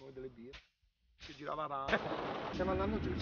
noi delle birre, si girava raro. Eh, stiamo andando giù.